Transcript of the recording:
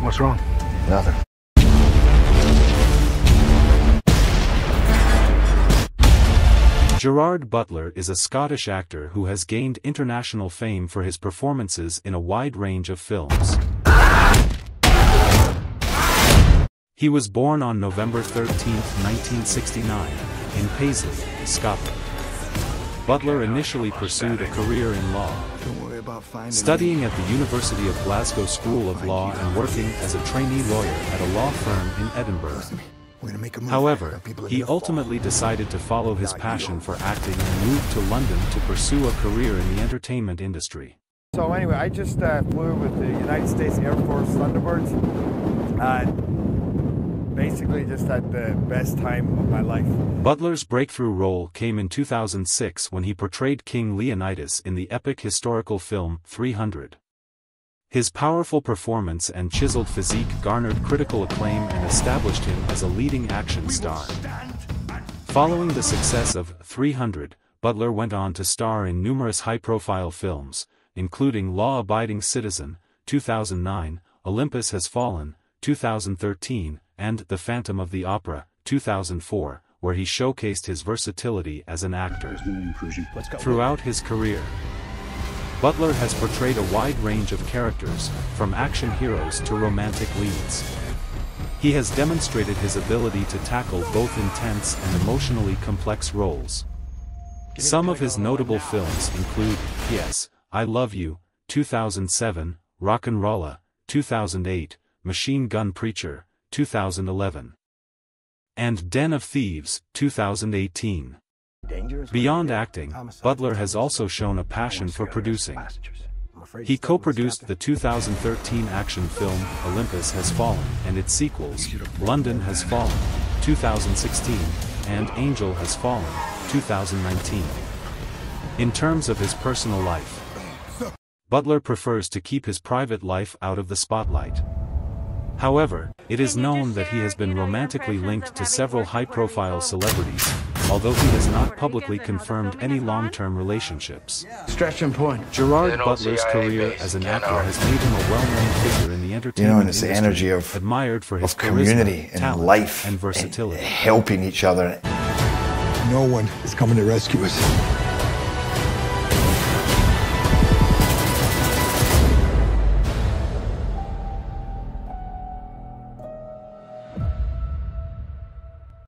What's wrong? Nothing. Gerard Butler is a Scottish actor who has gained international fame for his performances in a wide range of films. He was born on November 13, 1969, in Paisley, Scotland. Butler initially pursued a career in law, studying at the University of Glasgow School of Law and working as a trainee lawyer at a law firm in Edinburgh. However, he ultimately decided to follow his passion for acting and moved to London to pursue a career in the entertainment industry. So anyway, I just uh, flew with the United States Air Force Thunderbirds. Uh, basically, just had the best time of my life. Butler's breakthrough role came in 2006 when he portrayed King Leonidas in the epic historical film 300. His powerful performance and chiseled physique garnered critical acclaim and established him as a leading action star. Following the success of 300, Butler went on to star in numerous high-profile films, including Law Abiding Citizen, 2009, Olympus Has Fallen, 2013, and The Phantom of the Opera, 2004, where he showcased his versatility as an actor. Throughout his career, Butler has portrayed a wide range of characters, from action heroes to romantic leads. He has demonstrated his ability to tackle both intense and emotionally complex roles. Some of his notable films include P.S. I Love You, 2007, RocknRolla, 2008, Machine Gun Preacher, 2011, and Den of Thieves, 2018. Beyond acting, Butler has also shown a passion for producing. He co-produced the 2013 action film Olympus Has Fallen and its sequels, London Has Fallen, 2016, and Angel Has Fallen, 2019. In terms of his personal life, Butler prefers to keep his private life out of the spotlight. However, it is known that he has been romantically linked to several high-profile celebrities, although he has not publicly confirmed any long-term relationships. Stretch and point. Gerard Butler's career as an actor has made him a well-known figure in the entertainment You entertainment know, and it's the industry, energy of, admired for his of community charisma, and talent, life and versatility. helping each other. No one is coming to rescue us.